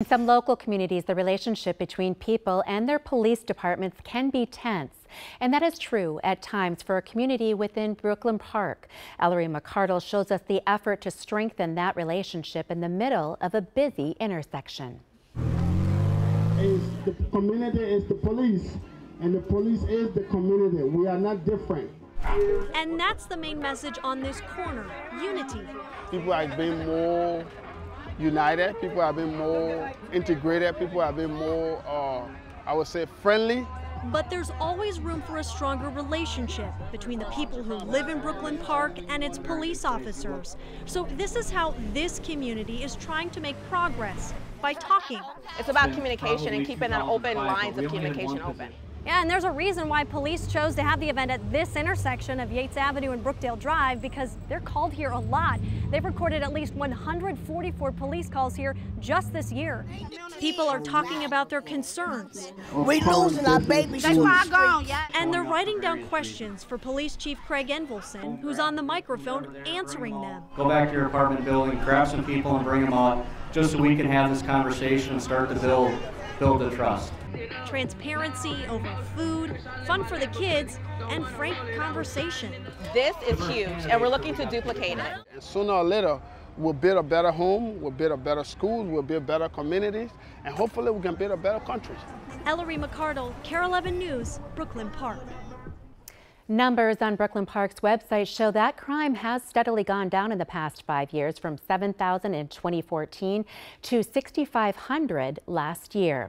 In some local communities, the relationship between people and their police departments can be tense. And that is true at times for a community within Brooklyn Park. Ellery McCardle shows us the effort to strengthen that relationship in the middle of a busy intersection. Is the community is the police, and the police is the community. We are not different. And that's the main message on this corner unity. People are being more united. People have been more integrated. People have been more, uh, I would say, friendly. But there's always room for a stronger relationship between the people who live in Brooklyn Park and its police officers. So this is how this community is trying to make progress by talking. It's about communication and keeping that open lines of communication open. Yeah, and there's a reason why police chose to have the event at this intersection of Yates Avenue and Brookdale Drive because they're called here a lot. They've recorded at least 144 police calls here just this year. People are talking about their concerns. We're losing our babies. They far gone, yeah. And they're writing down questions for Police Chief Craig Enevoldsen, who's on the microphone answering them. Go back to your apartment building, grab some people and bring them up just so we can have this conversation and start to build build the trust. Transparency over food, fun for the kids, and frank conversation. This is huge, and we're looking to duplicate it. And sooner or later, we'll build a better home, we'll build a better school, we'll build better communities, and hopefully we can build a better country. Ellery McCardle, KARE 11 News, Brooklyn Park. Numbers on Brooklyn Park's website show that crime has steadily gone down in the past five years from 7,000 in 2014 to 6,500 last year.